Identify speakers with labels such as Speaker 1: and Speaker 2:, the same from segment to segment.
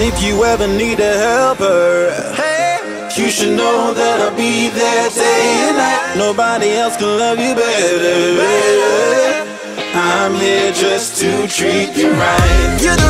Speaker 1: If you ever need a helper, hey, you should know that I'll be there day and night. Nobody else can love you better. I'm here just to treat you right.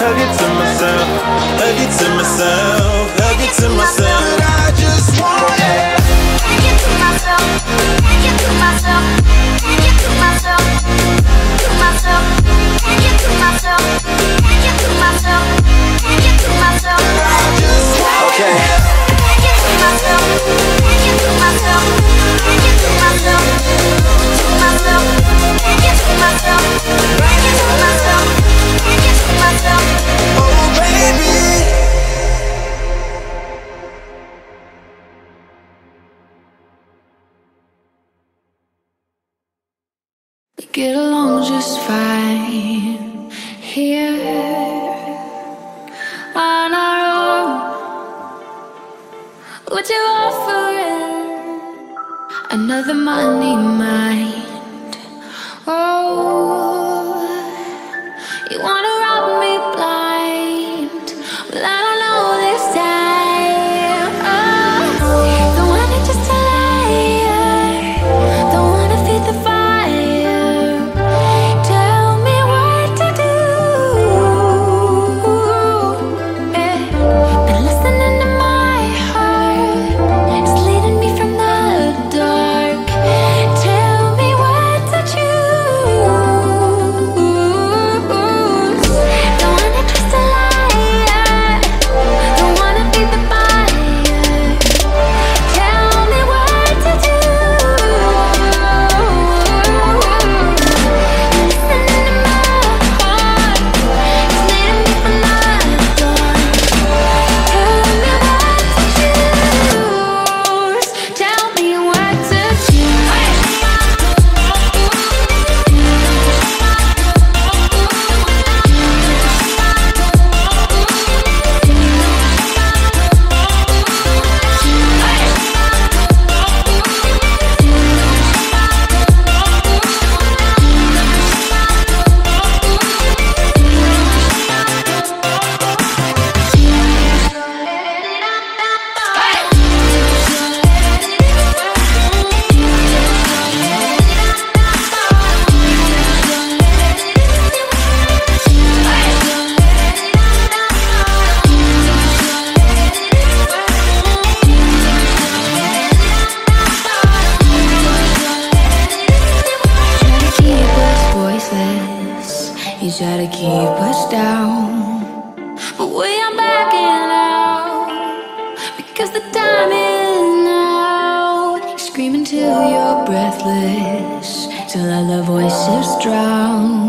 Speaker 1: hug it to myself, hug it to myself, hug it to myself.
Speaker 2: Get
Speaker 3: along just fine here on our own. What you offering? Another money mind. Try to keep us down, but we are backing out because the time is now. Screaming till you're breathless, till other voices drown.